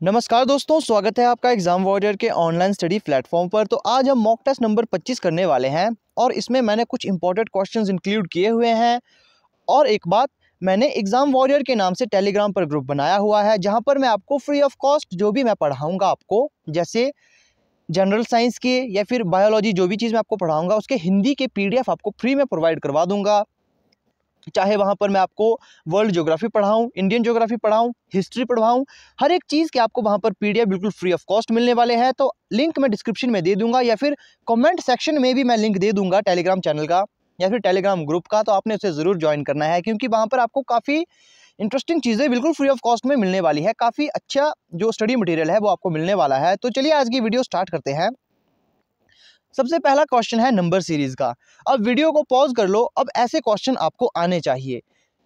नमस्कार दोस्तों, स्वागत है आपका एग्ज़ाम वॉरियर के ऑनलाइन स्टडी प्लेटफॉर्म पर। तो आज हम मॉक टेस्ट नंबर 25 करने वाले हैं और इसमें मैंने कुछ इंपॉर्टेंट क्वेश्चंस इंक्लूड किए हुए हैं। और एक बात, मैंने एग्ज़ाम वॉरियर के नाम से टेलीग्राम पर ग्रुप बनाया हुआ है, जहाँ पर मैं आपको फ्री ऑफ़ कॉस्ट जो भी मैं पढ़ाऊँगा आपको, जैसे जनरल साइंस के या फिर बायोलॉजी जो भी चीज़ मैं आपको पढ़ाऊँगा, उसके हिंदी के पीडीएफ आपको फ्री में प्रोवाइड करवा दूँगा। चाहे वहाँ पर मैं आपको वर्ल्ड ज्योग्राफी पढ़ाऊँ, इंडियन ज्योग्राफी पढ़ाऊँ, हिस्ट्री पढ़वाऊँ, हर एक चीज़ के आपको वहाँ पर पीडीएफ बिल्कुल फ्री ऑफ़ कॉस्ट मिलने वाले हैं। तो लिंक मैं डिस्क्रिप्शन में दे दूँगा या फिर कमेंट सेक्शन में भी मैं लिंक दे दूँगा टेलीग्राम चैनल का या फिर टेलीग्राम ग्रुप का तो आपने उसे ज़रूर ज्वाइन करना है, क्योंकि वहाँ पर आपको काफ़ी इंटरेस्टिंग चीज़ें बिल्कुल फ्री ऑफ़ कॉस्ट में मिलने वाली है। काफ़ी अच्छा जो स्टडी मटेरियल है वो आपको मिलने वाला है। तो चलिए आज की वीडियो स्टार्ट करते हैं। सबसे पहला क्वेश्चन है नंबर सीरीज़ का। अब वीडियो को पॉज कर लो, अब ऐसे क्वेश्चन आपको आने चाहिए।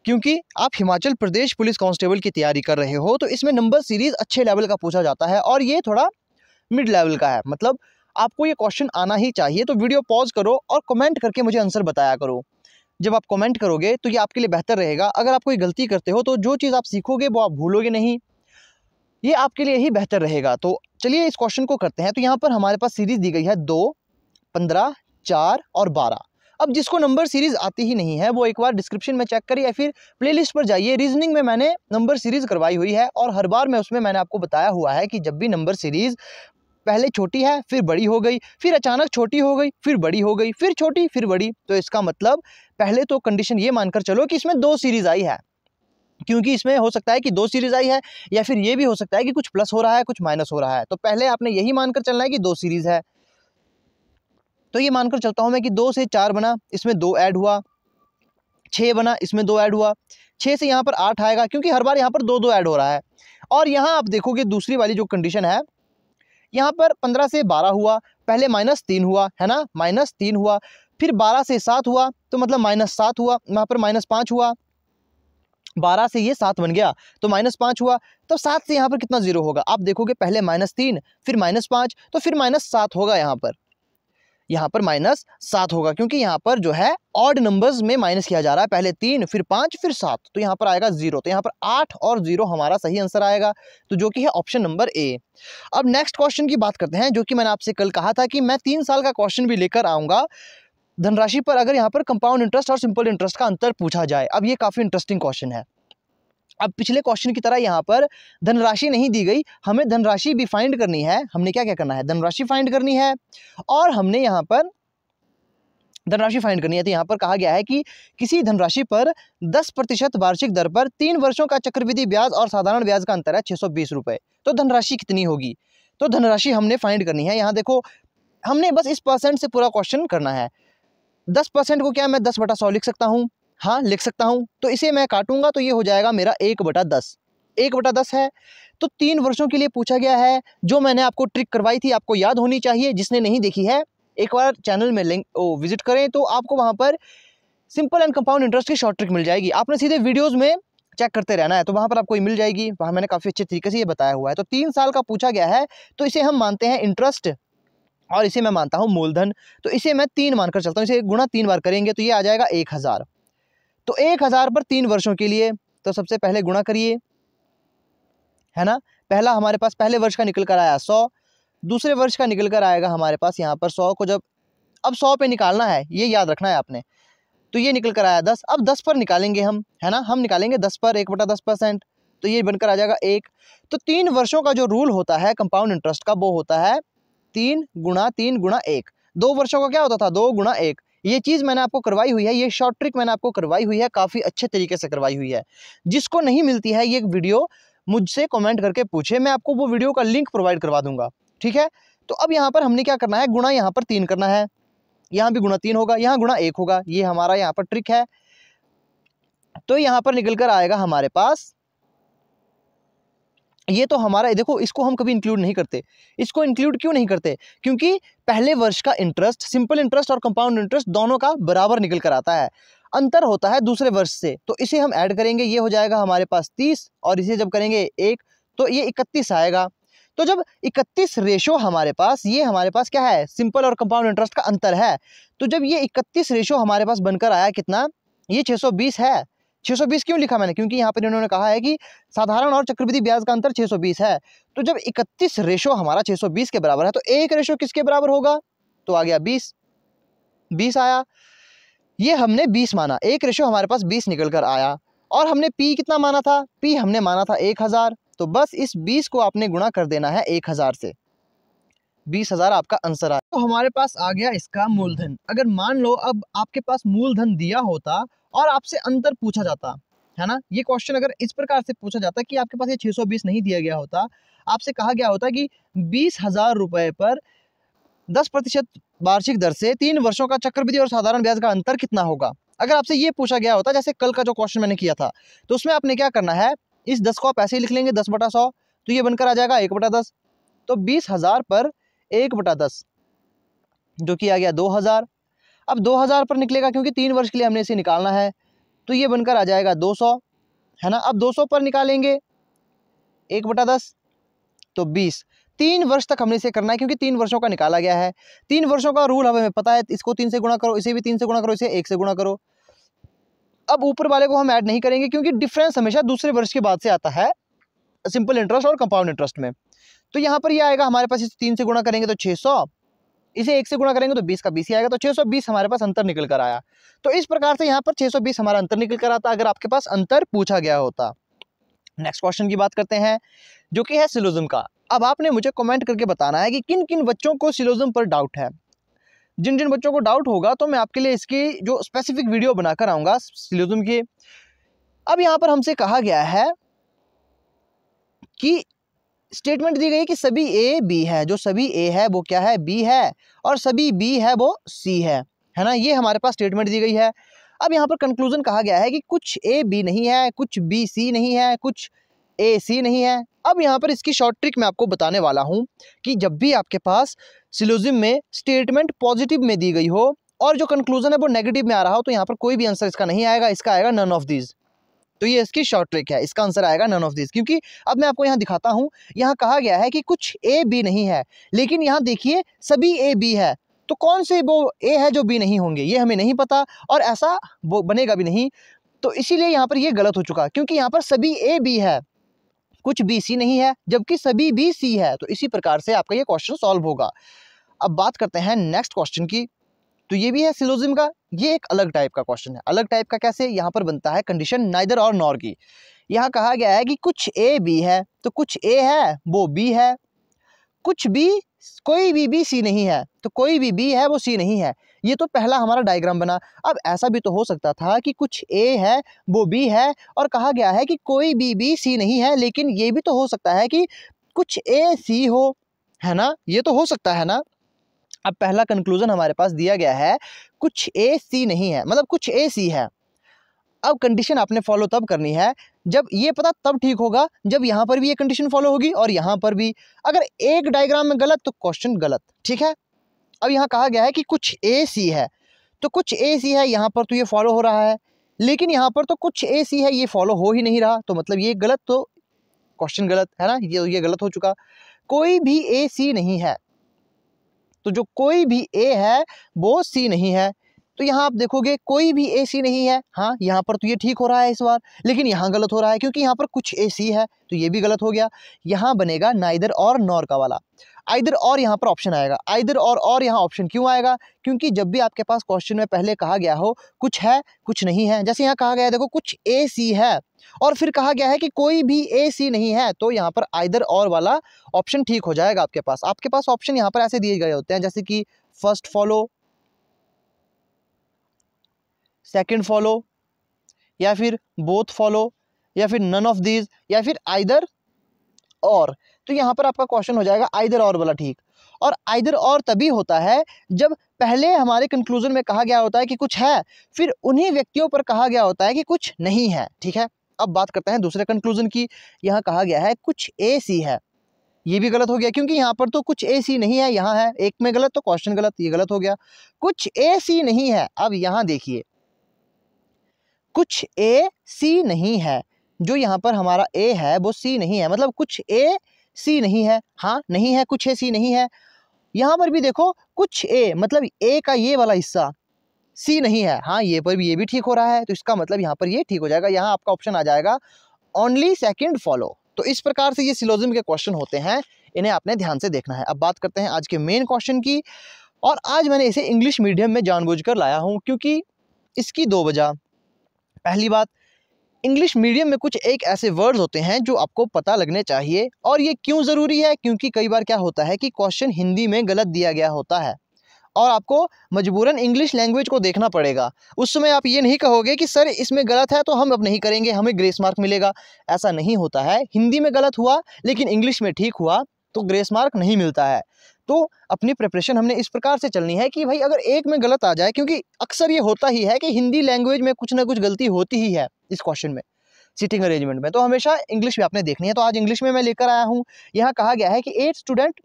क्योंकि आप हिमाचल प्रदेश पुलिस कांस्टेबल की तैयारी कर रहे हो तो इसमें नंबर सीरीज़ अच्छे लेवल का पूछा जाता है और ये थोड़ा मिड लेवल का है। मतलब आपको ये क्वेश्चन आना ही चाहिए तो वीडियो पॉज करो और कमेंट करके मुझे आंसर बताया करो। जब आप कमेंट करोगे तो ये आपके लिए बेहतर रहेगा। अगर आप कोई गलती करते हो तो जो चीज़ आप सीखोगे, वो आप भूलोगे नहीं। ये आपके लिए ही बेहतर रहेगा। तो चलिए इस क्वेश्चन को करते हैं। तो यहाँ पर हमारे पास सीरीज़ दी गई है दो। पंद्रह, चार और बारह। अब जिसको नंबर सीरीज़ आती ही नहीं है, वो एक बार डिस्क्रिप्शन में चेक करिए फिर प्लेलिस्ट पर जाइए। रीजनिंग में मैंने नंबर सीरीज़ करवाई हुई है और हर बार मैं उसमें मैंने आपको बताया हुआ है कि जब भी नंबर सीरीज़ पहले छोटी है, फिर बड़ी हो गई, फिर अचानक छोटी हो गई, फिर बड़ी हो गई, फिर छोटी, फिर बड़ी। तो इसका मतलब पहले तो कंडीशन ये मानकर चलो कि इसमें दो सीरीज़ आई है। क्योंकि इसमें हो सकता है कि दो सीरीज़ आई है या फिर ये भी हो सकता है कि कुछ प्लस हो रहा है, कुछ माइनस हो रहा है। तो पहले आपने यही मानकर चलना है कि दो सीरीज़ है। तो ये मानकर चलता हूँ मैं कि दो से चार बना, इसमें दो ऐड हुआ छः बना, इसमें दो ऐड हुआ। छः से यहाँ पर आठ आएगा, क्योंकि हर बार यहाँ पर दो दो ऐड हो रहा है। और यहाँ आप देखोगे दूसरी वाली जो कंडीशन है, यहाँ पर पंद्रह से बारह हुआ, पहले माइनस तीन हुआ, है ना? माइनस तीन हुआ, फिर बारह से सात हुआ तो मतलब माइनस सात हुआ, यहाँ पर माइनस पाँच हुआ। बारह से ये सात बन गया तो माइनस पाँच हुआ तो सात से यहाँ पर कितना ज़ीरो होगा? आप देखोगे पहले माइनस तीन, फिर माइनस पाँच तो फिर माइनस सात होगा यहाँ पर। यहाँ पर माइनस सात होगा, क्योंकि यहाँ पर जो है ऑड नंबर्स में माइनस किया जा रहा है। पहले तीन, फिर पाँच, फिर सात तो यहाँ पर आएगा ज़ीरो तो यहाँ पर आठ और ज़ीरो हमारा सही आंसर आएगा तो जो कि है ऑप्शन नंबर ए अब नेक्स्ट क्वेश्चन की बात करते हैं, जो कि मैंने आपसे कल कहा था कि मैं तीन साल का क्वेश्चन भी लेकर आऊँगा। धनराशि पर अगर यहाँ पर कंपाउंड इंटरेस्ट और सिंपल इंटरेस्ट का अंतर पूछा जाए, अब ये काफ़ी इंटरेस्टिंग क्वेश्चन है। अब पिछले क्वेश्चन की तरह यहाँ पर धनराशि नहीं दी गई। हमें धनराशि भी फाइंड करनी है। हमने क्या क्या करना है? धनराशि फाइंड करनी है और हमने यहाँ पर धनराशि फाइंड करनी है। तो यहाँ पर कहा गया है कि किसी धनराशि पर 10 प्रतिशत वार्षिक दर पर तीन वर्षों का चक्रवृद्धि ब्याज और साधारण ब्याज का अंतर है छः सौ बीस रुपये तो धनराशि कितनी होगी? तो धनराशि हमने फाइंड करनी है। यहाँ देखो, हमने बस इस परसेंट से पूरा क्वेश्चन करना है। दस परसेंट को क्या मैं दस बटा सौ लिख सकता हूँ? हाँ लिख सकता हूँ। तो इसे मैं काटूँगा तो ये हो जाएगा मेरा एक बटा दस। एक बटा दस है। तो तीन वर्षों के लिए पूछा गया है, जो मैंने आपको ट्रिक करवाई थी, आपको याद होनी चाहिए, जिसने नहीं देखी है, एक बार चैनल में लिंक, ओ, विज़िट करें तो आपको वहाँ पर सिंपल एंड कंपाउंड इंटरेस्ट की शॉर्ट ट्रिक मिल जाएगी। आपने सीधे वीडियोज़ में चेक करते रहना है तो वहाँ पर आपको मिल जाएगी। वहाँ मैंने काफ़ी अच्छे तरीके से ये बताया हुआ है। तो तीन साल का पूछा गया है तो इसे हम मानते हैं इंटरेस्ट, और इसे मैं मानता हूँ मूलधन। तो इसे मैं तीन मानकर चलता हूँ, इसे गुणा तीन बार करेंगे तो ये आ जाएगा एक हज़ार। तो एक हज़ार पर तीन वर्षों के लिए तो सबसे पहले गुणा करिए, है ना? पहला हमारे पास पहले वर्ष का निकल कर आया सौ, दूसरे वर्ष का निकल कर आएगा हमारे पास यहाँ पर सौ को जब, अब सौ पे निकालना है, ये याद रखना है आपने तो ये निकल कर आया दस, अब दस पर निकालेंगे हम, है ना? हम निकालेंगे दस पर, एक बटा दस परसेंट तो ये बनकर आ जाएगा एक तो तीन वर्षों का जो रूल होता है कंपाउंड इंटरेस्ट का, वो होता है तीन गुणा तीन गुणा एक, दो वर्षों का क्या होता था? दो गुणा एक ये चीज़ मैंने आपको करवाई हुई है, ये शॉर्ट ट्रिक मैंने आपको करवाई हुई है, काफ़ी अच्छे तरीके से करवाई हुई है। जिसको नहीं मिलती है ये वीडियो मुझसे कमेंट करके पूछे, मैं आपको वो वीडियो का लिंक प्रोवाइड करवा दूँगा, ठीक है? तो अब यहाँ पर हमने क्या करना है, गुणा यहाँ पर तीन करना है। यहाँ भी गुणा तीन होगा, यहाँ गुणा एक होगा, ये हमारा यहाँ पर ट्रिक है। तो यहाँ पर निकल कर आएगा हमारे पास ये तो हमारा देखो, इसको हम कभी इंक्लूड नहीं करते। इसको इंक्लूड क्यों नहीं करते? क्योंकि पहले वर्ष का इंटरेस्ट सिंपल इंटरेस्ट और कंपाउंड इंटरेस्ट दोनों का बराबर निकल कर आता है। अंतर होता है दूसरे वर्ष से तो इसे हम ऐड करेंगे, ये हो जाएगा हमारे पास तीस और इसे जब करेंगे एक तो ये इकतीस आएगा। तो जब इकतीस रेशो हमारे पास, ये हमारे पास क्या है? सिंपल और कंपाउंड इंटरेस्ट का अंतर है। तो जब ये इकतीस रेशो हमारे पास बनकर आया, कितना? ये 620 है। 620 क्यों लिखा मैंने? क्योंकि यहाँ पर इन्होंने कहा है कि साधारण और चक्रवृद्धि ब्याज का अंतर 620 है। तो जब 31 रेशो हमारा 620 के बराबर है तो एक रेशो किसके बराबर होगा? तो आ गया 20 20 आया। ये हमने 20 माना। एक रेशो हमारे पास 20 निकल कर आया। और हमने पी कितना माना था? पी हमने माना था एक हज़ार। तो बस इस 20 को आपने गुणा कर देना है एक हज़ार से। बीस हज़ार आपका आंसर आया। तो हमारे पास आ गया इसका मूलधन। अगर मान लो अब आपके पास मूलधन दिया होता और आपसे अंतर पूछा जाता, है ना? ये क्वेश्चन अगर इस प्रकार से पूछा जाता कि आपके पास ये 620 नहीं दिया गया होता, आपसे कहा गया होता कि बीस हज़ार रुपए पर दस प्रतिशत वार्षिक दर से तीन वर्षों का चक्रवृद्धि और साधारण ब्याज का अंतर कितना होगा? अगर आपसे ये पूछा गया होता, जैसे कल का जो क्वेश्चन मैंने किया था तो उसमें आपने क्या करना है? इस दस को आप ऐसे ही लिख लेंगे, दस बटा सौ तो ये बनकर आ जाएगा एक बटा दस। तो बीस हज़ार पर एक बटा दस, जो कि आ गया दो हज़ार। अब दो हज़ार पर निकलेगा क्योंकि तीन वर्ष के लिए हमने इसे निकालना है। तो ये बनकर आ जाएगा दो सौ, है ना? अब दो सौ पर निकालेंगे, एक बटा दस तो बीस। तीन वर्ष तक हमने इसे करना है क्योंकि तीन वर्षों का निकाला गया है। तीन वर्षों का रूल हमें पता है, इसको तीन से गुणा करो, इसे भी तीन से गुणा करो, इसे एक से गुणा करो। अब ऊपर वाले को हम ऐड नहीं करेंगे क्योंकि डिफरेंस हमेशा दूसरे वर्ष के बाद से आता है सिंपल इंटरेस्ट और कंपाउंड इंटरेस्ट में। तो यहाँ पर ये यह आएगा, हमारे पास इसे तीन से गुणा करेंगे तो छः सौ इसे एक से गुणा करेंगे तो बीस का बीस ही आएगा तो छः सौ बीस हमारे पास अंतर निकल कर आया। तो इस प्रकार से यहाँ पर छः सौ बीस हमारा अंतर निकल कर आता, अगर आपके पास अंतर पूछा गया होता। नेक्स्ट क्वेश्चन की बात करते हैं, जो कि है सिलोजम का। अब आपने मुझे कमेंट करके बताना है कि किन किन बच्चों को सिलोजम पर डाउट है। जिन जिन बच्चों को डाउट होगा तो मैं आपके लिए इसकी जो स्पेसिफिक वीडियो बनाकर आऊँगा सिलोजम की। अब यहाँ पर हमसे कहा गया है कि स्टेटमेंट दी गई कि सभी ए बी है। जो सभी ए है, वो क्या है? बी है। और सभी बी है, वो सी है। है ना? ये हमारे पास स्टेटमेंट दी गई है। अब यहाँ पर कंक्लूजन कहा गया है कि कुछ ए बी नहीं है, कुछ बी सी नहीं है, कुछ ए सी नहीं है। अब यहाँ पर इसकी शॉर्ट ट्रिक मैं आपको बताने वाला हूँ कि जब भी आपके पास सिलोजिम में स्टेटमेंट पॉजिटिव में दी गई हो और जो कंक्लूजन है वो नेगेटिव में आ रहा हो तो यहाँ पर कोई भी आंसर इसका नहीं आएगा। इसका आएगा नन ऑफ़ दीज तो ये इसकी शॉर्ट ट्रिक है। इसका आंसर आएगा नन ऑफ़ दिस क्योंकि अब मैं आपको यहाँ दिखाता हूँ। यहाँ कहा गया है कि कुछ ए बी नहीं है, लेकिन यहाँ देखिए सभी ए बी है। तो कौन से वो ए है जो बी नहीं होंगे, ये हमें नहीं पता और ऐसा वो बनेगा भी नहीं। तो इसीलिए यहाँ पर ये गलत हो चुका, क्योंकि यहाँ पर सभी ए बी है। कुछ बी सी नहीं है, जबकि सभी बी सी है। तो इसी प्रकार से आपका ये क्वेश्चन सॉल्व होगा। अब बात करते हैं नेक्स्ट क्वेश्चन की। तो ये भी है सिलोजिम का। ये एक अलग टाइप का क्वेश्चन है। अलग टाइप का कैसे? यहाँ पर बनता है कंडीशन नाइदर और नॉर की। यहाँ कहा गया है कि कुछ ए बी है तो कुछ ए है, वो बी है। कुछ बी कोई भी बी सी नहीं है तो कोई भी बी है, वो सी नहीं है। ये तो पहला हमारा डायग्राम बना। अब ऐसा भी तो हो सकता था कि कुछ ए है, वो बी है, और कहा गया है कि कोई भी बी सी नहीं है, लेकिन ये भी तो हो सकता है कि कुछ ए सी हो। है ना? ये तो हो सकता है ना? अब पहला कंक्लूजन हमारे पास दिया गया है, कुछ ए सी नहीं है मतलब कुछ ए सी है। अब कंडीशन आपने फॉलो तब करनी है, जब ये पता तब ठीक होगा, जब यहाँ पर भी ये कंडीशन फॉलो होगी और यहाँ पर भी। अगर एक डायग्राम में गलत तो क्वेश्चन गलत, ठीक है? अब यहाँ कहा गया है कि कुछ ए सी है तो कुछ ए सी है, यहाँ पर तो ये फॉलो हो रहा है, लेकिन यहाँ पर तो कुछ ए सी है, ये फॉलो हो ही नहीं रहा तो मतलब ये गलत तो क्वेश्चन गलत, है ना? ये ये गलत हो चुका। कोई भी ए सी नहीं है तो जो कोई भी ए है, वो सी नहीं है। तो यहाँ आप देखोगे, कोई भी ए सी नहीं है। हाँ यहाँ पर तो ये ठीक हो रहा है इस बार, लेकिन यहाँ गलत हो रहा है, क्योंकि यहाँ पर कुछ ए सी है तो ये भी गलत हो गया। यहाँ बनेगा नाइदर और नॉर का वाला। आइदर और यहाँ पर ऑप्शन आएगा। आइदर और और यहाँ ऑप्शन क्यों आएगा? क्योंकि जब भी आपके पास क्वेश्चन में पहले कहा गया हो, कुछ है, कुछ नहीं है। जैसे यहाँ कहा गया है, देखो, कुछ ए सी है और फिर कहा गया है कि कोई भी ए सी नहीं है तो यहाँ पर आइदर और वाला ऑप्शन ठीक हो जाएगा आपके पास। आपके पास ऑप्शन यहाँ पर ऐसे दिए गए होते हैं, जैसे कि फ़र्स्ट फॉलो सेकेंड फॉलो या फिर बोथ फॉलो या फिर नन ऑफ़ दीज या फिर आइदर और। तो यहाँ पर आपका क्वेश्चन हो जाएगा आइदर और वाला, ठीक। और आइदर और तभी होता है जब पहले हमारे कंक्लूजन में कहा गया होता है कि कुछ है, फिर उन्हीं व्यक्तियों पर कहा गया होता है कि कुछ नहीं है, ठीक है? अब बात करते हैं दूसरे कंक्लूजन की। यहाँ कहा गया है कुछ ए सी है। ये भी गलत हो गया, क्योंकि यहाँ पर तो कुछ ए सी नहीं है, यहाँ है। एक में गलत तो क्वेश्चन गलत, ये गलत हो गया। कुछ ए सी नहीं है, अब यहाँ देखिए। कुछ ए सी नहीं है, जो यहाँ पर हमारा ए है, वो सी नहीं है। मतलब कुछ ए सी नहीं है हाँ नहीं है, कुछ ए सी नहीं है। यहाँ पर भी देखो, कुछ ए मतलब ए का ये वाला हिस्सा, सी नहीं है। हाँ ये पर भी, ये भी ठीक हो रहा है तो इसका मतलब यहाँ पर ये ठीक हो जाएगा, यहाँ आपका ऑप्शन आ जाएगा ओनली सेकेंड फॉलो तो इस प्रकार से ये सिलोजिम के क्वेश्चन होते हैं, इन्हें आपने ध्यान से देखना है। अब बात करते हैं आज के मेन क्वेश्चन की, और आज मैंने इसे इंग्लिश मीडियम में जानबूझकर लाया हूँ, क्योंकि इसकी दो वजह। पहली बात इंग्लिश मीडियम में कुछ एक ऐसे वर्ड्स होते हैं जो आपको पता लगने चाहिए और ये क्यों ज़रूरी है? क्योंकि कई बार क्या होता है कि क्वेश्चन हिंदी में गलत दिया गया होता है और आपको मजबूरन इंग्लिश लैंग्वेज को देखना पड़ेगा। उस समय आप ये नहीं कहोगे कि, सर, इसमें गलत है तो हम अब नहीं करेंगे, हमें ग्रेस मार्क मिलेगा। ऐसा नहीं होता है। हिंदी में गलत हुआ, लेकिन इंग्लिश में ठीक हुआ तो ग्रेस मार्क नहीं मिलता है। तो अपनी प्रिपरेशन हमने इस प्रकार से चलनी है कि भाई अगर एक में गलत आ जाए, क्योंकि अक्सर ये होता ही है कि हिंदी लैंग्वेज में कुछ ना कुछ गलती होती ही है इस क्वेश्चन में सीटिंग अरेंजमेंट में। तो हमेशा इंग्लिश में आपने देखनी है। तो आज इंग्लिश में मैं लेकर आया हूँ। यहाँ कहा गया है कि eight student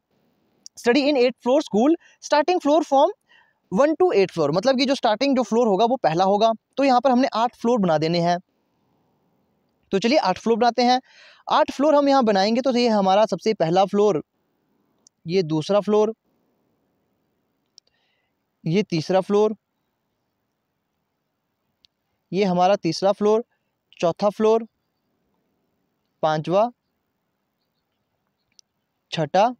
study in eight floor school starting floor form one to eight floor मतलब कि जो स्टार्टिंग जो फ्लोर होगा, वो पहला होगा। तो यहाँ पर हमने आठ फ्लोर बना देने हैं। तो चलिए आठ फ्लोर बनाते हैं। आठ फ्लोर हम यहाँ बनाएँगे तो ये हमारा सबसे पहला फ्लोर ये दूसरा फ्लोर, ये तीसरा फ्लोर, ये हमारा तीसरा फ्लोर, चौथा फ्लोर, पांचवा, छठा,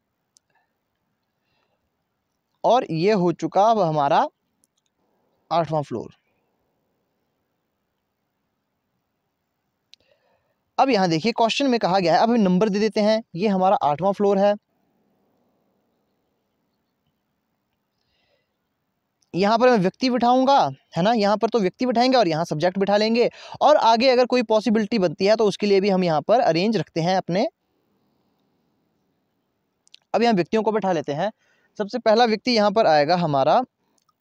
और ये हो चुका अब हमारा आठवां फ्लोर। अब यहाँ देखिए क्वेश्चन में कहा गया है, अब हम नंबर दे देते हैं, ये हमारा आठवां फ्लोर है। यहाँ पर मैं व्यक्ति बिठाऊँगा, है ना? यहाँ पर तो व्यक्ति बिठाएँगे और यहाँ सब्जेक्ट बिठा लेंगे। और आगे अगर कोई पॉसिबिलिटी बनती है तो उसके लिए भी हम यहाँ पर अरेंज रखते हैं अपने। अब यहाँ व्यक्तियों को बिठा लेते हैं। सबसे पहला व्यक्ति यहाँ पर आएगा हमारा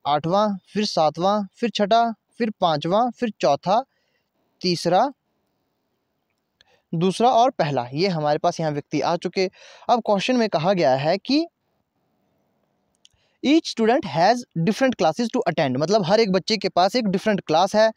आठवां, फिर सातवां, फिर छठा, फिर पांचवा, फिर चौथा, तीसरा, दूसरा और पहला। ये हमारे पास यहाँ व्यक्ति आ चुके। अब क्वेश्चन में कहा गया है कि each student has different classes to attend मतलब हर एक बच्चे के पास एक डिफरेंट क्लास है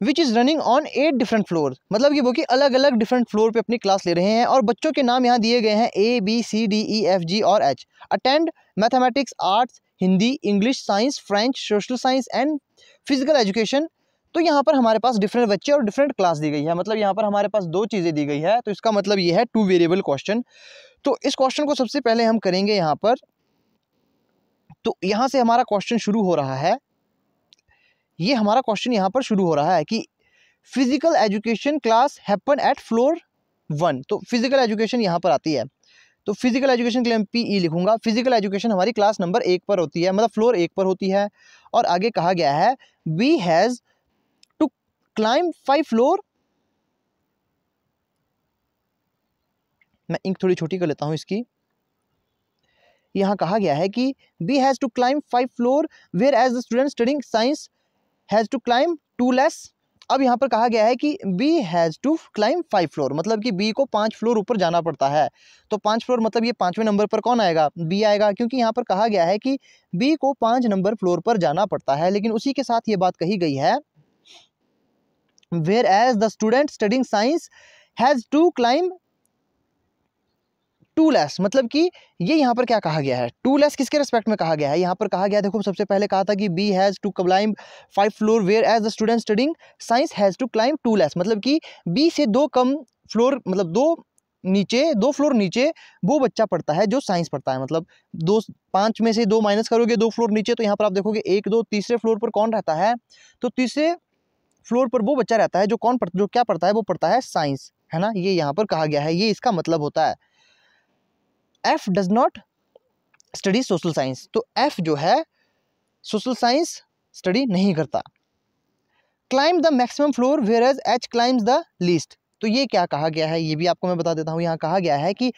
which is running on at different floor मतलब ये वो कि अलग अलग डिफरेंट फ्लोर पे अपनी क्लास ले रहे हैं और बच्चों के नाम यहाँ दिए गए हैं A B C D E F G और H attend mathematics arts Hindi English science French social science and physical education तो यहाँ पर हमारे पास डिफरेंट बच्चे और डिफरेंट क्लास दी गई है। मतलब यहाँ पर हमारे पास दो चीज़ें दी गई है तो इसका मतलब ये है टू वेरिएबल क्वेश्चन तो इस क्वेश्चन को सबसे पहले हम करेंगे यहाँ पर तो यहाँ से हमारा क्वेश्चन शुरू हो रहा है। ये हमारा क्वेश्चन यहाँ पर शुरू हो रहा है कि physical education class happen at floor one तो फ़िज़िकल एजुकेशन यहाँ पर आती है। तो फ़िज़िकल एजुकेशन के लिए पी ई लिखूँगा। फ़िज़िकल एजुकेशन हमारी क्लास नंबर एक पर होती है मतलब फ्लोर एक पर होती है। और आगे कहा गया है B has to climb five floor मैं इंक थोड़ी छोटी कर लेता हूँ इसकी। यहाँ कहा गया है कि B has to climb five floor whereas the student studying science has to climb two less अब यहाँ पर कहा गया है कि B has to climb five floor मतलब कि बी को पाँच फ्लोर ऊपर जाना पड़ता है। तो पाँच फ्लोर मतलब ये पाँचवें नंबर पर कौन आएगा? बी आएगा, क्योंकि यहाँ पर कहा गया है कि बी को पाँच नंबर फ्लोर पर जाना पड़ता है, लेकिन उसी के साथ ये बात कही गई है whereas the student studying science has to climb two less मतलब कि ये यहाँ पर क्या कहा गया है? टू लेस किसके रिस्पेक्ट में कहा गया है? यहाँ पर कहा गया, देखो, सबसे पहले कहा था कि B has to climb five floor whereas the student studying science has to climb two less मतलब कि बी से दो कम फ्लोर मतलब दो नीचे, दो फ्लोर नीचे वो बच्चा पढ़ता है जो साइंस पढ़ता है मतलब दो पाँच में से दो माइनस करोगे, दो फ्लोर नीचे तो यहाँ पर आप देखोगे एक, दो, तीसरे फ्लोर पर कौन रहता है? तो तीसरे फ्लोर पर वो बच्चा रहता है जो कौन पढ़, जो क्या पढ़ता है? वो पढ़ता है साइंस है ना? ये यहाँ पर कहा गया है, ये इसका मतलब होता है। F does not study social science तो एफ़ जो है सोशल साइंस स्टडी नहीं करता। Climb the maximum floor whereas H climbs the least तो ये क्या कहा गया है? ये भी आपको मैं बता देता हूँ। यहाँ कहा गया है कि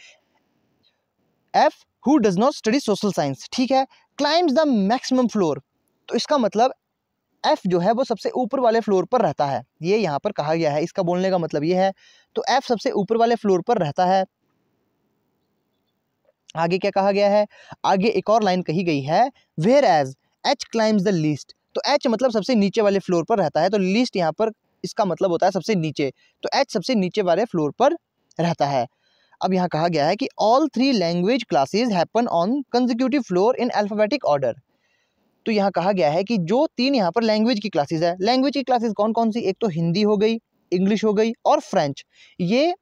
F who does not study social science ठीक है? क्लाइम्स द मैक्सिमम फ्लोर तो इसका मतलब एफ़ जो है वो सबसे ऊपर वाले फ्लोर पर रहता है। ये यहाँ पर कहा गया है। इसका बोलने का मतलब ये है तो एफ़ सबसे ऊपर वाले फ्लोर पर रहता है। आगे क्या कहा गया है? आगे एक और लाइन कही गई है whereas H climbs the least तो एच मतलब सबसे नीचे वाले फ्लोर पर रहता है तो लीस्ट यहाँ पर इसका मतलब होता है सबसे नीचे तो एच सबसे नीचे वाले फ्लोर पर रहता है। अब यहाँ कहा गया है कि all three language classes happen on consecutive floor in alphabetic order तो यहाँ कहा गया है कि जो तीन यहाँ पर लैंग्वेज की क्लासेज है लैंग्वेज की क्लासेज कौन कौन सी? एक तो हिंदी हो गई इंग्लिश हो गई और फ्रेंच ये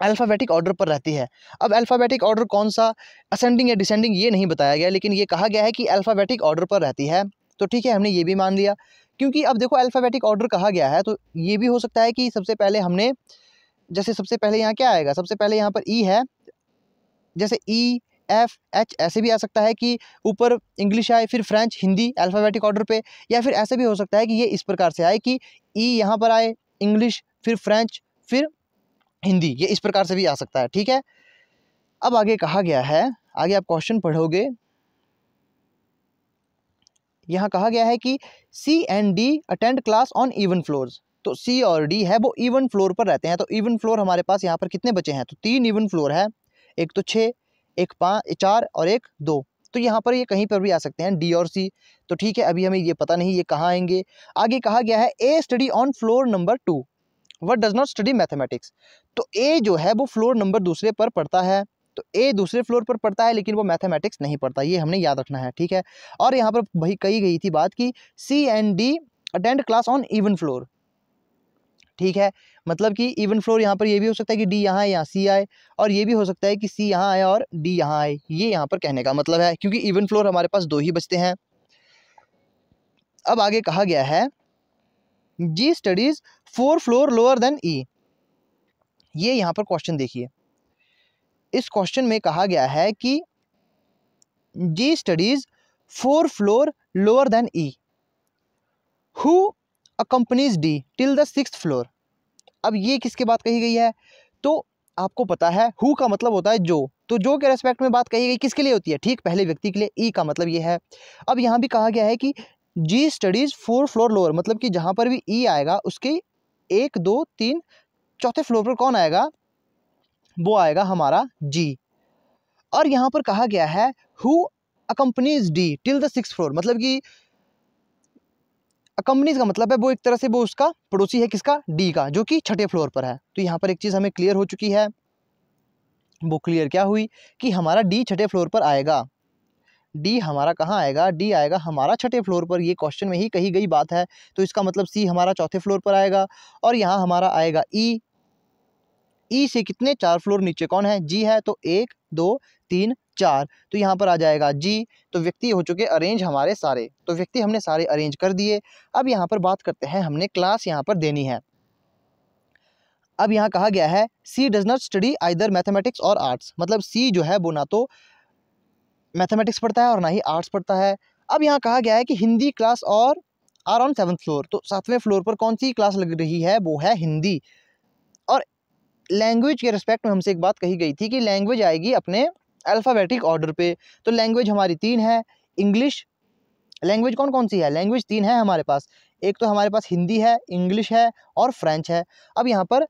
अल्फ़ाबेटिक ऑर्डर पर रहती है। अब अल्फ़ाबेटिक ऑर्डर कौन सा, असेंडिंग या डिसेंडिंग, ये नहीं बताया गया, लेकिन ये कहा गया है कि अल्फ़ाबेटिक ऑर्डर पर रहती है। तो ठीक है, हमने ये भी मान लिया। क्योंकि अब देखो, अल्फ़ाबेटिक ऑर्डर कहा गया है तो ये भी हो सकता है कि सबसे पहले हमने, जैसे सबसे पहले यहाँ क्या आएगा? सबसे पहले यहाँ पर ई e है। जैसे ई एफ़ एच ऐसे भी आ सकता है कि ऊपर इंग्लिश आए, फिर फ्रेंच हिंदी अल्फ़ाबेटिक ऑर्डर पे, या फिर ऐसे भी हो सकता है कि ये इस प्रकार से आए कि ई e यहाँ पर आए, इंग्लिश, फिर फ्रेंच फिर हिंदी, ये इस प्रकार से भी आ सकता है, ठीक है? अब आगे कहा गया है, आगे आप क्वेश्चन पढ़ोगे। यहाँ कहा गया है कि C and D attend class on even floors तो सी और डी है, वो इवन फ्लोर पर रहते हैं तो इवन फ्लोर हमारे पास यहाँ पर कितने बचे हैं? तो तीन इवन फ्लोर है, एक तो छः, एक पाँच चार और एक दो तो यहाँ पर ये कहीं पर भी आ सकते हैं डी और सी तो ठीक है, अभी हमें ये पता नहीं, ये कहाँ आएँगे? आगे कहा गया है A study on floor number two but does not study mathematics तो ए जो है, वो फ्लोर नंबर दूसरे पर पढ़ता है। तो ए दूसरे फ्लोर पर पढ़ता है, लेकिन वो मैथमेटिक्स नहीं पढ़ता। ये हमने याद रखना है, ठीक है? और यहाँ पर भाई कही गई थी बात कि C and D attend class on even floor ठीक है? मतलब कि इवन फ्लोर यहाँ पर ये भी हो सकता है कि डी यहाँ आए यहाँ सी आए, और ये भी हो सकता है कि सी यहाँ आए और डी यहाँ आए। ये यहाँ पर कहने का मतलब है, क्योंकि इवन फ्लोर हमारे पास दो ही बचते हैं। अब आगे कहा गया है G studies four floor lower than E ये यहाँ पर क्वेश्चन देखिए। इस क्वेश्चन में कहा गया है कि G studies four floor lower than E who accompanies D till the six floor अब ये किसके बात कही गई है? तो आपको पता है हु का मतलब होता है जो। तो जो के रेस्पेक्ट में बात कही गई किसके लिए होती है? ठीक, पहले व्यक्ति के लिए ई का मतलब ये है। अब यहाँ भी कहा गया है कि G studies four floor lower मतलब कि जहाँ पर भी ई आएगा, उसके एक, दो, तीन, चौथे फ्लोर पर कौन आएगा? वो आएगा हमारा जी और यहाँ पर कहा गया है who accompanies D till the six floor मतलब कि अकम्पनीज का मतलब है वो एक तरह से वो उसका पड़ोसी है किसका? डी का, जो कि छठे फ्लोर पर है। तो यहाँ पर एक चीज़ हमें क्लियर हो चुकी है। वो क्लियर क्या हुई? कि हमारा डी छठे फ्लोर पर आएगा। डी हमारा कहाँ आएगा? डी आएगा हमारा छठे फ्लोर पर। ये क्वेश्चन में ही कही गई बात है। तो इसका मतलब सी हमारा चौथे फ्लोर पर आएगा और यहाँ हमारा आएगा ई e, ई e से कितने चार फ्लोर नीचे कौन है? जी है तो एक दो तीन चार। तो यहाँ पर आ जाएगा जी तो व्यक्ति हो चुके अरेंज हमारे सारे। तो व्यक्ति हमने सारे अरेंज कर दिए। अब यहाँ पर बात करते हैं हमने क्लास यहाँ पर देनी है। अब यहाँ कहा गया है C does not study either mathematics और आर्ट्स मतलब सी जो है वो ना तो मैथमेटिक्स पढ़ता है और ना ही आर्ट्स पढ़ता है। अब यहाँ कहा गया है कि हिंदी क्लास और आर ऑन सेवन फ्लोर तो सातवें फ्लोर पर कौन सी क्लास लग रही है? वो है हिंदी। और लैंग्वेज के रिस्पेक्ट में हमसे एक बात कही गई थी कि लैंग्वेज आएगी अपने अल्फ़ाबेटिक ऑर्डर पे। तो लैंग्वेज हमारी तीन है इंग्लिश लैंग्वेज कौन कौन सी है? लैंग्वेज तीन है हमारे पास। एक तो हमारे पास हिंदी है इंग्लिश है और फ्रेंच है। अब यहाँ पर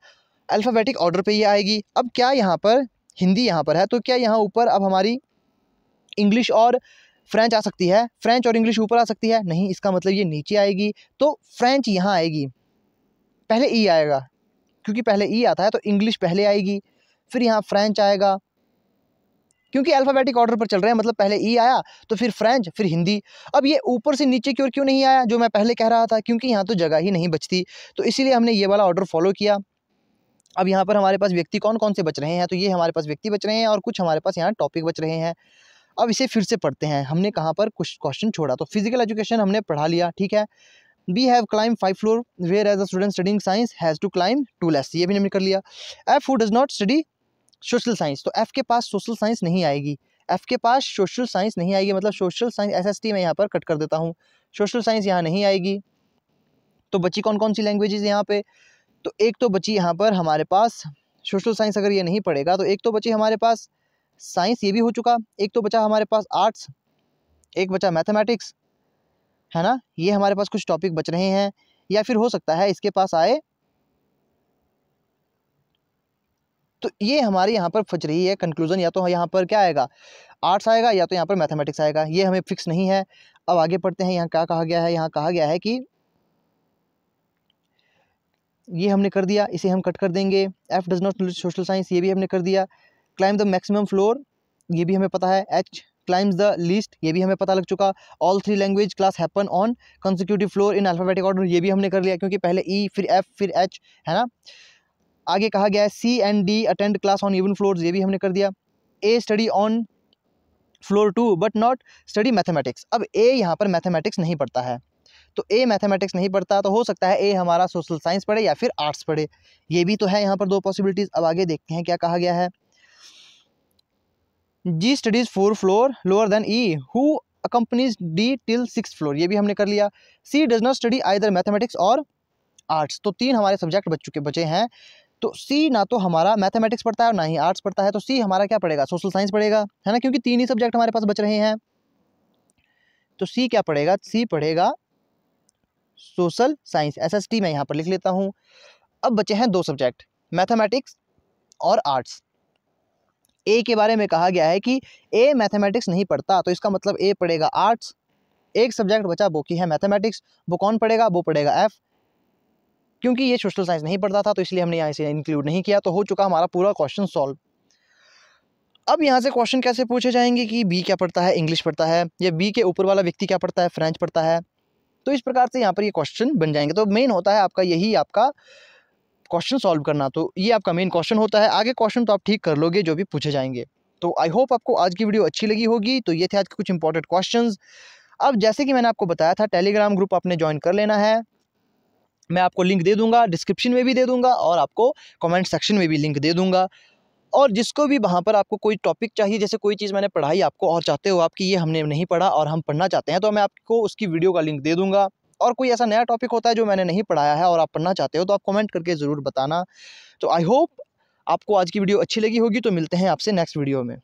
अल्फ़ाबेटिक ऑर्डर पे ये आएगी। अब क्या यहाँ पर हिंदी यहाँ पर है? तो क्या यहाँ ऊपर अब हमारी इंग्लिश और फ्रेंच आ सकती है। फ्रेंच और इंग्लिश ऊपर आ सकती है। नहीं, इसका मतलब ये नीचे आएगी तो फ्रेंच यहाँ आएगी। पहले ई आएगा, क्योंकि पहले ई आता है तो इंग्लिश पहले आएगी, फिर यहाँ फ्रेंच आएगा। क्योंकि अल्फ़ाबेटिक ऑर्डर पर चल रहे हैं मतलब पहले ई आया तो फिर फ्रेंच, फिर हिंदी। अब ये ऊपर से नीचे की ओर क्यों नहीं आया, जो मैं पहले कह रहा था, क्योंकि यहाँ तो जगह ही नहीं बचती। तो इसीलिए हमने ये वाला ऑर्डर फॉलो किया। अब यहाँ पर हमारे पास व्यक्ति कौन कौन से बच रहे हैं? तो ये हमारे पास व्यक्ति बच रहे हैं और कुछ हमारे पास यहाँ टॉपिक बच रहे हैं। अब इसे फिर से पढ़ते हैं। हमने कहाँ पर कुछ क्वेश्चन छोड़ा तो फ़िज़िकल एजुकेशन हमने पढ़ा लिया, ठीक है? We have climb five floor whereas a student studying science has to climb two less ये भी हमने कर लिया। F who does not study social science तो एफ़ के पास सोशल साइंस नहीं आएगी। एफ़ के पास सोशल साइंस नहीं आएगी मतलब social science S S T मैं यहाँ पर कट कर देता हूँ। सोशल साइंस यहाँ नहीं आएगी। तो बची कौन कौन सी लैंग्वेजेज यहाँ पे? तो एक तो बची यहाँ पर हमारे पास सोशल साइंस अगर ये नहीं पढ़ेगा तो एक तो बची हमारे पास साइंस ये भी हो चुका, एक तो बचा हमारे पास आर्ट्स, एक बचा मैथमेटिक्स, है ना? ये हमारे पास कुछ टॉपिक बच रहे हैं, या फिर हो सकता है इसके पास आए। तो ये हमारे यहाँ पर फच रही है कंक्लूजन या तो यहाँ पर क्या आएगा? आर्ट्स आएगा, या तो यहाँ पर मैथमेटिक्स आएगा। ये हमें फिक्स नहीं है। अब आगे पढ़ते हैं, यहाँ क्या कहा गया है? यहाँ कहा गया है कि ये हमने कर दिया, इसे हम कट कर देंगे। F does not social science ये भी हमने कर दिया। क्लाइम द मैक्सिमम फ्लोर ये भी हमें पता है. एच क्लाइम्स द लिस्ट ये भी हमें पता लग चुका. All three language class happen on consecutive floor in alphabetic order ये भी हमने कर लिया क्योंकि पहले ई e, फिर एफ़ फिर एच है ना? आगे कहा गया है C and D attend class on even floor ये भी हमने कर दिया. A study on floor two but not study mathematics अब ए यहाँ पर मैथमेटिक्स नहीं पढ़ता है. तो ए मैथमेटिक्स नहीं पढ़ता तो हो सकता है ए हमारा सोशल साइंस पढ़े या फिर आर्ट्स पढ़े. ये भी तो है यहाँ पर दो पॉसिबिलिटीज़ अब आगे देखते हैं क्या कहा गया है. G studies four floor lower than E who accompanies D till six floor ये भी हमने कर लिया। C does not study either mathematics और आर्ट्स तो तीन हमारे सब्जेक्ट बच चुके, बचे हैं। तो सी ना तो हमारा मैथमेटिक्स पढ़ता है और ना ही आर्ट्स पढ़ता है। तो सी हमारा क्या पढ़ेगा? सोशल साइंस पढ़ेगा, है ना? क्योंकि तीन ही सब्जेक्ट हमारे पास बच रहे हैं। तो सी क्या पढ़ेगा? सी पढ़ेगा social science S S T मैं यहाँ पर लिख लेता हूँ। अब बचे हैं दो सब्जेक्ट मैथमेटिक्स और आर्ट्स ए के बारे में कहा गया है कि ए मैथमेटिक्स नहीं पढ़ता तो इसका मतलब ए पढ़ेगा आर्ट्स एक सब्जेक्ट बचा, वो की है मैथमेटिक्स वो कौन पढ़ेगा? वो पढ़ेगा एफ़ क्योंकि ये सोशल साइंस नहीं पढ़ता था तो इसलिए हमने यहाँ इसे इंक्लूड नहीं किया तो हो चुका हमारा पूरा क्वेश्चन सॉल्व अब यहाँ से क्वेश्चन कैसे पूछे जाएँगे कि बी क्या पढ़ता है? इंग्लिश पढ़ता है, या बी के ऊपर वाला व्यक्ति क्या पढ़ता है? फ्रेंच पढ़ता है। तो इस प्रकार से यहाँ पर ये क्वेश्चन बन जाएँगे। तो मेन होता है आपका यही आपका क्वेश्चन सॉल्व करना तो ये आपका मेन क्वेश्चन होता है। आगे क्वेश्चन तो आप ठीक कर लोगे, जो भी पूछे जाएँगे। तो आई होप आपको आज की वीडियो अच्छी लगी होगी। तो ये थे आज के कुछ इंपॉर्टेंट क्वेश्चन अब जैसे कि मैंने आपको बताया था टेलीग्राम ग्रुप आपने ज्वाइन कर लेना है। मैं आपको लिंक दे दूँगा डिस्क्रिप्शन में भी दे दूँगा और आपको कमेंट सेक्शन में भी लिंक दे दूँगा। और जिसको भी वहाँ पर आपको कोई टॉपिक चाहिए, जैसे कोई चीज़ मैंने पढ़ाई, आपको और चाहते हो आपकी ये हमने नहीं पढ़ा और हम पढ़ना चाहते हैं तो मैं आपको उसकी वीडियो का लिंक दे दूँगा। और कोई ऐसा नया टॉपिक होता है जो मैंने नहीं पढ़ाया है और आप पढ़ना चाहते हो तो आप कमेंट करके ज़रूर बताना। तो आई होप आपको आज की वीडियो अच्छी लगी होगी तो मिलते हैं आपसे नेक्स्ट वीडियो में।